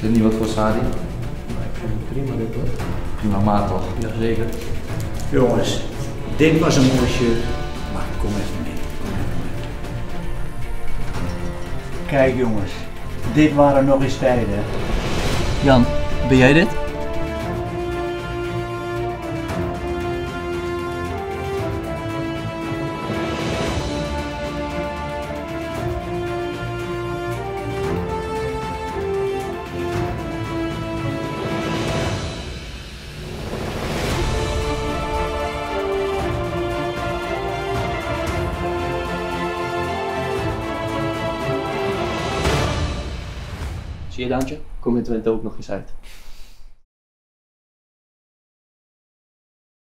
dit niet wat voor Sadi? ik vind het prima dit hoor. Prima maat toch? Jazeker. Jongens, dit was een mooi shirt, maar kom even mee. Kom even mee. Kijk jongens, dit waren nog eens tijden. Jan, ben jij dit? Zie je Daantje? Ook nog eens uit.